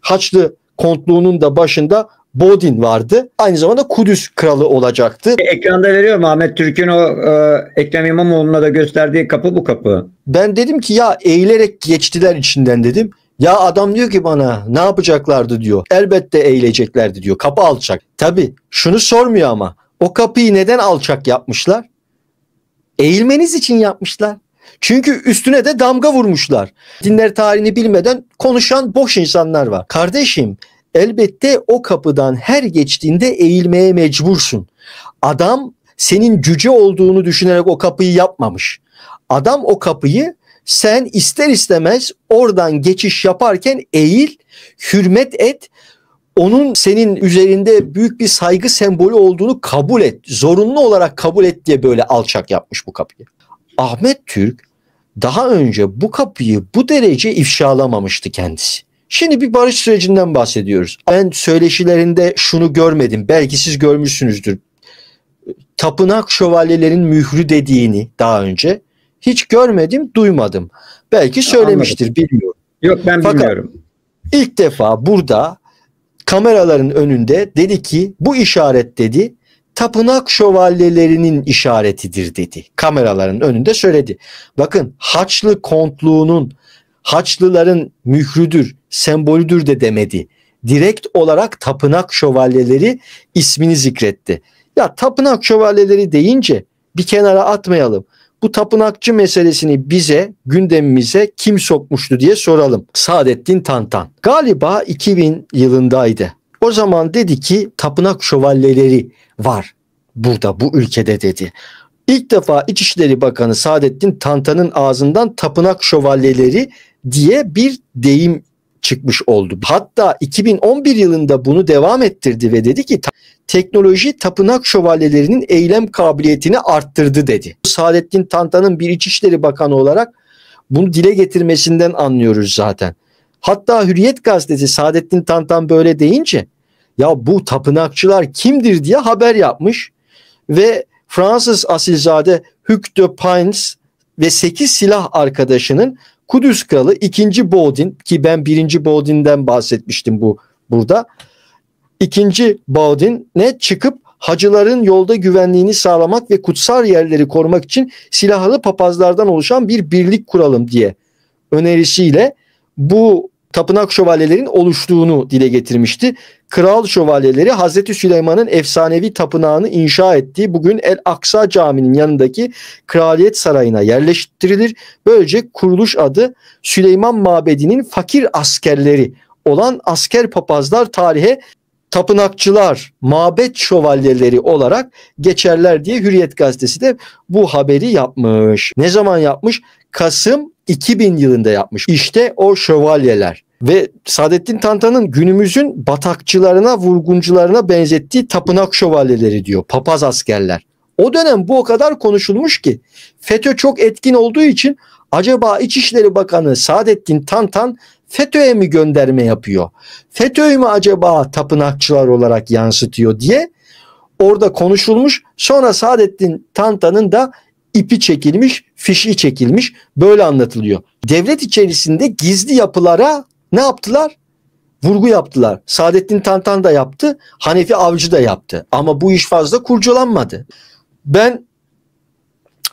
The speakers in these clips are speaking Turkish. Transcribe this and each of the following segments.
Haçlı kontluğunun da başında Bodin vardı. Aynı zamanda Kudüs kralı olacaktı. Ekranda veriyor Ahmet Türk'ün o e, Ekrem İmamoğlu'na da gösterdiği kapı bu kapı. Ben dedim ki ya eğilerek geçtiler içinden dedim. Ya adam diyor ki bana ne yapacaklardı diyor. Elbette eğileceklerdi diyor. Kapı alçak. Tabi şunu sormuyor ama o kapıyı neden alçak yapmışlar? Eğilmeniz için yapmışlar. Çünkü üstüne de damga vurmuşlar. Dinler tarihini bilmeden konuşan boş insanlar var. Kardeşim elbette o kapıdan her geçtiğinde eğilmeye mecbursun. Adam senin cüce olduğunu düşünerek o kapıyı yapmamış. Adam o kapıyı sen ister istemez oradan geçiş yaparken eğil, hürmet et, onun senin üzerinde büyük bir saygı sembolü olduğunu kabul et. Zorunlu olarak kabul et diye böyle alçak yapmış bu kapıyı. Ahmet Türk daha önce bu kapıyı bu derece ifşalamamıştı kendisi. Şimdi bir barış sürecinden bahsediyoruz. Ben söyleşilerinde şunu görmedim. Belki siz görmüşsünüzdür. Tapınak şövalyelerin mührü dediğini daha önce hiç görmedim, duymadım. Belki söylemiştir, Anladım. bilmiyorum. Yok ben Fakat bilmiyorum. İlk defa burada kameraların önünde dedi ki bu işaret dedi tapınak şövalyelerinin işaretidir dedi. Kameraların önünde söyledi. Bakın Haçlı kontluğunun Haçlıların mührüdür, sembolüdür de demedi. Direkt olarak tapınak şövalyeleri ismini zikretti. Ya tapınak şövalyeleri deyince bir kenara atmayalım. Bu tapınakçı meselesini bize, gündemimize kim sokmuştu diye soralım. Saadettin Tantan. Galiba 2000 yılındaydı. O zaman dedi ki tapınak şövalyeleri var burada bu ülkede dedi. İlk defa İçişleri Bakanı Saadettin Tantan'ın ağzından tapınak şövalyeleri diye bir deyim çıkmış oldu. Hatta 2011 yılında bunu devam ettirdi ve dedi ki teknoloji tapınak şövalyelerinin eylem kabiliyetini arttırdı dedi. Saadettin Tantan'ın bir İçişleri Bakanı olarak bunu dile getirmesinden anlıyoruz zaten. Hatta Hürriyet gazetesi Saadettin Tantan böyle deyince ya bu tapınakçılar kimdir diye haber yapmış ve Fransız asilzade Hugues de Pines ve 8 silah arkadaşının Kudüs Kralı 2. Baudin ki ben 1. Baudin'den bahsetmiştim bu burada. 2. Baudin'e çıkıp hacıların yolda güvenliğini sağlamak ve kutsal yerleri korumak için silahlı papazlardan oluşan bir birlik kuralım diye önerisiyle bu tapınak şövalyelerin oluştuğunu dile getirmişti. Kral şövalyeleri Hazreti Süleyman'ın efsanevi tapınağını inşa ettiği bugün El Aksa Camii'nin yanındaki Kraliyet Sarayı'na yerleştirilir. Böylece kuruluş adı Süleyman Mabedi'nin fakir askerleri olan asker papazlar tarihe tapınakçılar, mabet şövalyeleri olarak geçerler diye Hürriyet gazetesi de bu haberi yapmış. Ne zaman yapmış? Kasım 2000 yılında yapmış. İşte o şövalyeler. Ve Saadettin Tantan'ın günümüzün batakçılarına, vurguncularına benzettiği tapınak şövalyeleri diyor. Papaz askerler. O dönem bu o kadar konuşulmuş ki FETÖ çok etkin olduğu için acaba İçişleri Bakanı Saadettin Tantan FETÖ'ye mi gönderme yapıyor? FETÖ'yü mü acaba tapınakçılar olarak yansıtıyor diye orada konuşulmuş. Sonra Saadettin Tantan'ın da ipi çekilmiş, fişi çekilmiş böyle anlatılıyor. Devlet içerisinde gizli yapılara ne yaptılar? Vurgu yaptılar. Saadettin Tantan da yaptı, Hanefi Avcı da yaptı. Ama bu iş fazla kurcalanmadı. Ben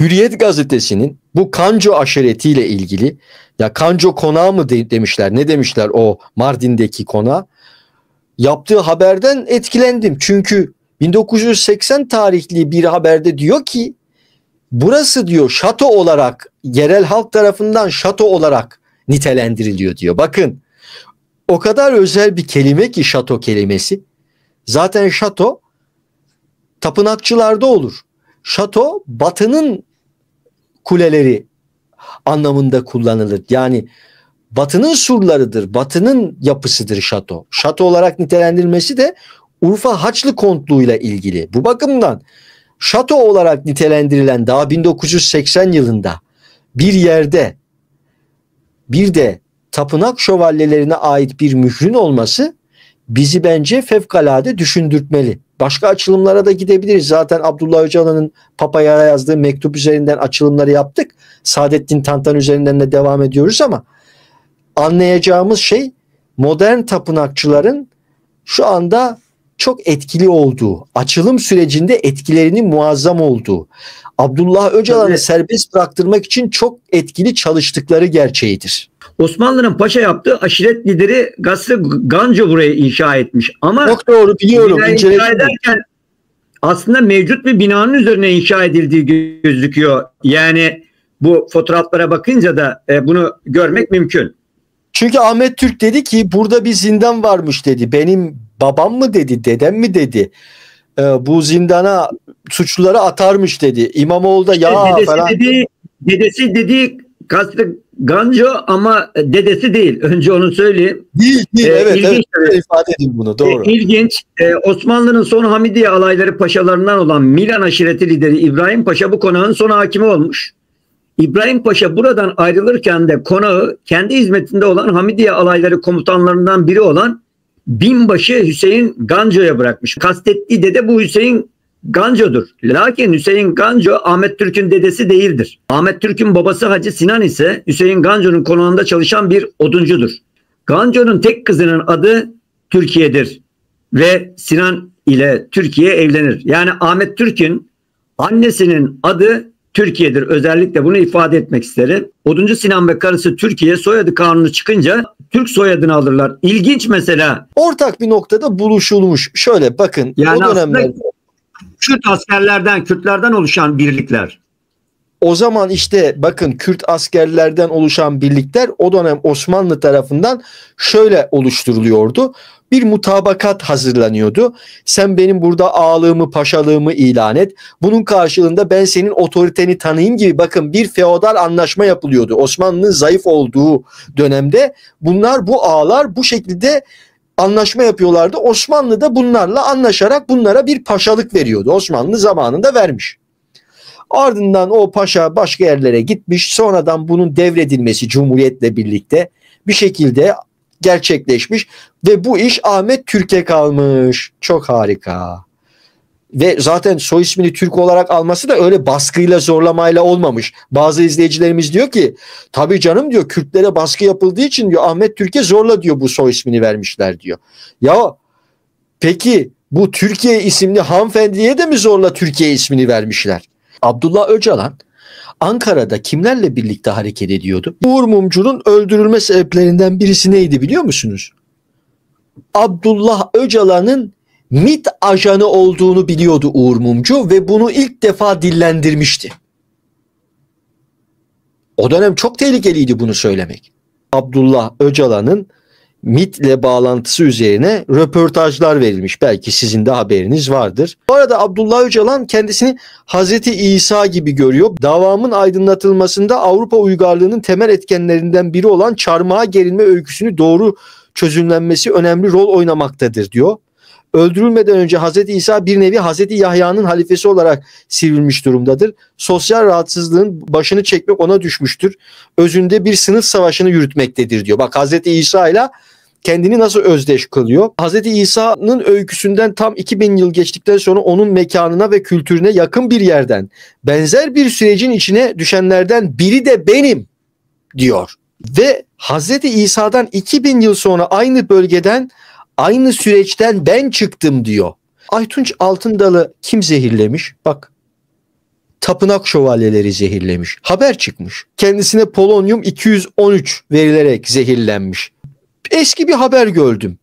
Hürriyet gazetesinin bu Kanco aşiretiyle ilgili ya Kanco konağı mı de, demişler ne demişler o Mardin'deki konağı yaptığı haberden etkilendim. Çünkü 1980 tarihli bir haberde diyor ki burası diyor şato olarak yerel halk tarafından şato olarak nitelendiriliyor diyor. Bakın o kadar özel bir kelime ki şato kelimesi. Zaten şato tapınakçılarda olur. Şato batının kuleleri anlamında kullanılır. Yani batının surlarıdır, batının yapısıdır şato. Şato olarak nitelendirilmesi de Urfa Haçlı Kontluğu'yla ilgili. Bu bakımdan şato olarak nitelendirilen daha 1980 yılında bir yerde bir de tapınak şövalyelerine ait bir mührün olması bizi bence fevkalade düşündürtmeli. Başka açılımlara da gidebiliriz. Zaten Abdullah Öcalan'ın Papa'ya yazdığı mektup üzerinden açılımları yaptık. Saadettin Tantan üzerinden de devam ediyoruz ama anlayacağımız şey modern tapınakçıların şu anda çok etkili olduğu, açılım sürecinde etkilerinin muazzam olduğu, Abdullah Öcalan'ı Evet. serbest bıraktırmak için çok etkili çalıştıkları gerçeğidir. Osmanlı'nın paşa yaptığı aşiret lideri Gasri Ganco burayı inşa etmiş. Ama Çok doğru biliyorum. inşa ederken aslında mevcut bir binanın üzerine inşa edildiği gö- gözüküyor. Yani bu fotoğraflara bakınca da e, bunu görmek mümkün. Çünkü Ahmet Türk dedi ki burada bir zindan varmış dedi. Benim babam mı dedi, dedem mi dedi. Ee, bu zindana suçluları atarmış dedi. İmamoğlu da ya dedesi falan. dediği, dedesi dediği Gasri Ganco ama dedesi değil. Önce onu söyleyeyim. Değil değil Ee, evet ilginç evet. ifade edin bunu doğru. E, İlginç. E, Osmanlı'nın son Hamidiye alayları paşalarından olan Milan aşireti lideri İbrahim Paşa bu konağın son hakimi olmuş. İbrahim Paşa buradan ayrılırken de konağı kendi hizmetinde olan Hamidiye alayları komutanlarından biri olan binbaşı Hüseyin Ganco'ya bırakmış. Kastettiği dede bu Hüseyin Ganco'dur. Lakin Hüseyin Ganco Ahmet Türk'ün dedesi değildir. Ahmet Türk'ün babası Hacı Sinan ise Hüseyin Ganco'nun konağında çalışan bir oduncudur. Ganco'nun tek kızının adı Türkiye'dir ve Sinan ile Türkiye evlenir. Yani Ahmet Türk'ün annesinin adı Türkiye'dir. Özellikle bunu ifade etmek isterim. Oduncu Sinan ve karısı Türkiye soyadı kanunu çıkınca Türk soyadını alırlar. İlginç mesela. Ortak bir noktada buluşulmuş. Şöyle bakın Yani o dönemler aslında Kürt askerlerden, Kürtlerden oluşan birlikler. O zaman işte bakın Kürt askerlerden oluşan birlikler o dönem Osmanlı tarafından şöyle oluşturuluyordu. Bir mutabakat hazırlanıyordu. Sen benim burada ağalığımı, paşalığımı ilan et. Bunun karşılığında ben senin otoriteni tanıyayım gibi bakın bir feodal anlaşma yapılıyordu. Osmanlı'nın zayıf olduğu dönemde bunlar bu ağalar bu şekilde anlaşma yapıyorlardı. Osmanlı da bunlarla anlaşarak bunlara bir paşalık veriyordu. Osmanlı zamanında vermiş. Ardından o paşa başka yerlere gitmiş. Sonradan bunun devredilmesi Cumhuriyet'le birlikte bir şekilde gerçekleşmiş ve bu iş Ahmet Türk'e kalmış. Çok harika. Ve zaten soy ismini Türk olarak alması da öyle baskıyla zorlamayla olmamış. Bazı izleyicilerimiz diyor ki tabii canım diyor Kürtlere baskı yapıldığı için diyor Ahmet Türk'e zorla diyor bu soy ismini vermişler diyor. Ya peki bu Türkiye isimli hanımefendiye de mi zorla Türkiye ismini vermişler? Abdullah Öcalan Ankara'da kimlerle birlikte hareket ediyordu? Uğur Mumcu'nun öldürülme sebeplerinden birisi neydi biliyor musunuz? Abdullah Öcalan'ın MIT ajanı olduğunu biliyordu Uğur Mumcu ve bunu ilk defa dillendirmişti. O dönem çok tehlikeliydi bunu söylemek. Abdullah Öcalan'ın MIT ile bağlantısı üzerine röportajlar verilmiş. Belki sizin de haberiniz vardır. Bu arada Abdullah Öcalan kendisini Hazreti İsa gibi görüyor. Davamın aydınlatılmasında Avrupa uygarlığının temel etkenlerinden biri olan çarmıha gerilme öyküsünü doğru çözümlenmesi önemli rol oynamaktadır diyor. Öldürülmeden önce Hazreti İsa bir nevi Hazreti Yahya'nın halifesi olarak sivrilmiş durumdadır. Sosyal rahatsızlığın başını çekmek ona düşmüştür. Özünde bir sınıf savaşını yürütmektedir diyor. Bak Hazreti İsa ile kendini nasıl özdeş kılıyor? Hazreti İsa'nın öyküsünden tam 2000 yıl geçtikten sonra onun mekanına ve kültürüne yakın bir yerden benzer bir sürecin içine düşenlerden biri de benim diyor. Ve Hazreti İsa'dan 2000 yıl sonra aynı bölgeden aynı süreçten ben çıktım diyor. Aytunç Altındalı kim zehirlemiş? Bak tapınak şövalyeleri zehirlemiş. Haber çıkmış. Kendisine polonyum 213 verilerek zehirlenmiş. Eski bir haber gördüm.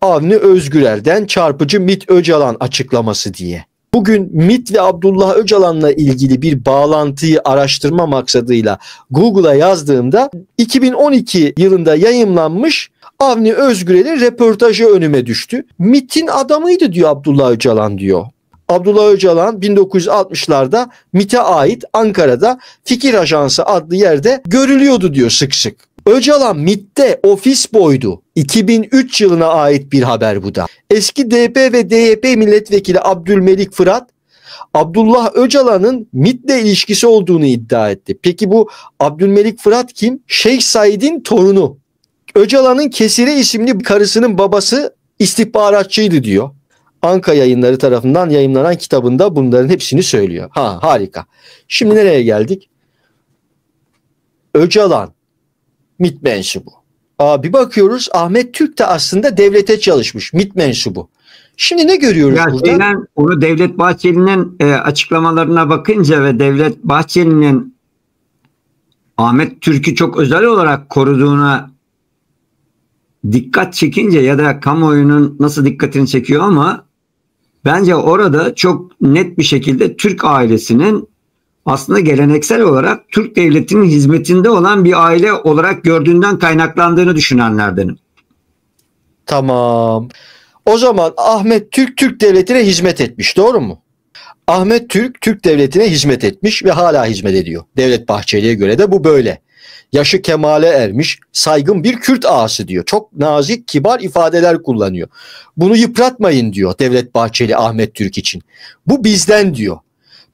Avni Özgürel'den çarpıcı MIT Öcalan açıklaması diye. Bugün MIT ve Abdullah Öcalan'la ilgili bir bağlantıyı araştırma maksadıyla Google'a yazdığımda 2012 yılında yayımlanmış Avni Özgürel'in röportajı önüme düştü. MIT'in adamıydı diyor Abdullah Öcalan diyor. Abdullah Öcalan 1960'larda MIT'e ait Ankara'da Fikir Ajansı adlı yerde görülüyordu diyor sık sık. Öcalan MIT'te ofis boydu. 2003 yılına ait bir haber bu da. Eski DP ve DYP milletvekili Abdülmelik Fırat Abdullah Öcalan'ın MIT'le ilişkisi olduğunu iddia etti. Peki bu Abdülmelik Fırat kim? Şeyh Said'in torunu. Öcalan'ın Kesire isimli karısının babası istihbaratçıydı diyor. Anka yayınları tarafından yayınlanan kitabında bunların hepsini söylüyor. Ha harika. Şimdi nereye geldik? Öcalan MIT mensubu. Aa, bir bakıyoruz Ahmet Türk de aslında devlete çalışmış. MİT mensubu. Şimdi ne görüyoruz Ya burada? şeyden, onu Devlet Bahçeli'nin e, açıklamalarına bakınca ve Devlet Bahçeli'nin Ahmet Türk'ü çok özel olarak koruduğuna dikkat çekince ya da kamuoyunun nasıl dikkatini çekiyor ama bence orada çok net bir şekilde Türk ailesinin aslında geleneksel olarak Türk devletinin hizmetinde olan bir aile olarak gördüğünden kaynaklandığını düşünenlerdenim. Tamam. O zaman Ahmet Türk Türk devletine hizmet etmiş doğru mu? Ahmet Türk Türk devletine hizmet etmiş ve hala hizmet ediyor. Devlet Bahçeli'ye göre de bu böyle. Yaşı kemale ermiş, saygın bir Kürt ağası diyor. Çok nazik, kibar ifadeler kullanıyor. Bunu yıpratmayın diyor Devlet Bahçeli Ahmet Türk için. Bu bizden diyor.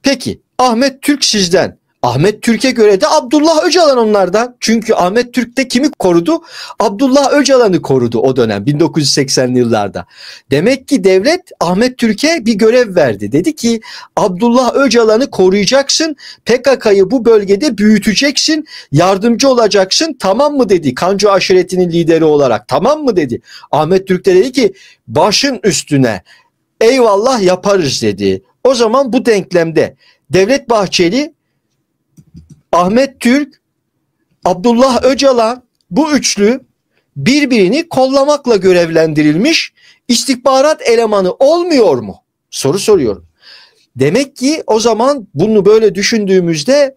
Peki Ahmet Türk sizden. Ahmet Türk'e göre de Abdullah Öcalan onlardan. Çünkü Ahmet Türk de kimi korudu? Abdullah Öcalan'ı korudu o dönem 1980'li yıllarda. Demek ki devlet Ahmet Türk'e bir görev verdi. Dedi ki Abdullah Öcalan'ı koruyacaksın. PKK'yı bu bölgede büyüteceksin. Yardımcı olacaksın. Tamam mı dedi. Kanco aşiretinin lideri olarak. Tamam mı dedi. Ahmet Türk de dedi ki başın üstüne eyvallah yaparız dedi. O zaman bu denklemde Devlet Bahçeli Ahmet Türk, Abdullah Öcalan bu üçlü birbirini kollamakla görevlendirilmiş istihbarat elemanı olmuyor mu? Soru soruyorum. Demek ki o zaman bunu böyle düşündüğümüzde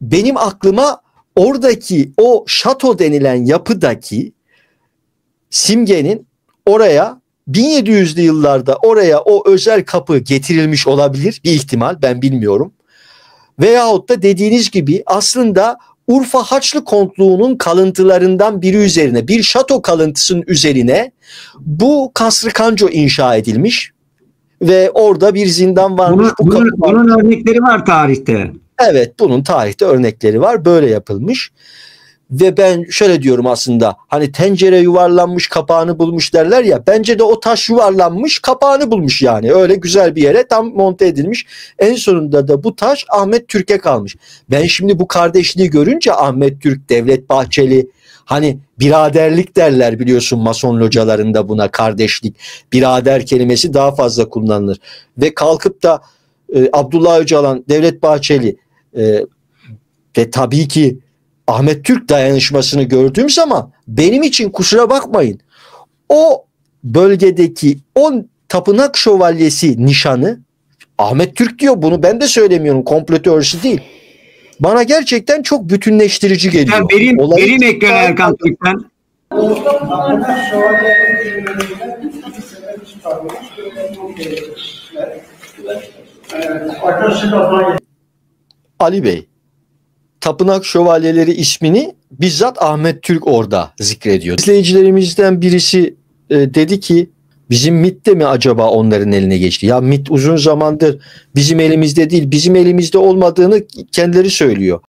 benim aklıma oradaki o şato denilen yapıdaki simgenin oraya 1700'lü yıllarda oraya o özel kapı getirilmiş olabilir bir ihtimal ben bilmiyorum. Veyahut da dediğiniz gibi aslında Urfa Haçlı Kontluğu'nun kalıntılarından biri üzerine bir şato kalıntısının üzerine bu Kasrı Kanco inşa edilmiş ve orada bir zindan varmış. Bunun, bu bunun, bunun örnekleri var tarihte. Evet bunun tarihte örnekleri var böyle yapılmış. Ve ben şöyle diyorum aslında hani tencere yuvarlanmış kapağını bulmuş derler ya bence de o taş yuvarlanmış kapağını bulmuş yani öyle güzel bir yere tam monte edilmiş. En sonunda da bu taş Ahmet Türk'e kalmış. Ben şimdi bu kardeşliği görünce Ahmet Türk, Devlet Bahçeli hani biraderlik derler biliyorsun mason localarında buna kardeşlik. Birader kelimesi daha fazla kullanılır. Ve kalkıp da e, Abdullah Öcalan, Devlet Bahçeli e, ve tabii ki Ahmet Türk dayanışmasını gördüğüm zaman benim için kusura bakmayın o bölgedeki 10 tapınak şövalyesi nişanı Ahmet Türk diyor bunu ben de söylemiyorum komplo teorisi değil. Bana gerçekten çok bütünleştirici geliyor. Ben vereyim, Olayı- ekranı Erkan Türk'ten. Ali Bey Tapınak Şövalyeleri ismini bizzat Ahmet Türk orada zikrediyor. İzleyicilerimizden birisi e, dedi ki bizim MIT de mi acaba onların eline geçti? Ya MIT uzun zamandır bizim elimizde değil bizim elimizde olmadığını kendileri söylüyor.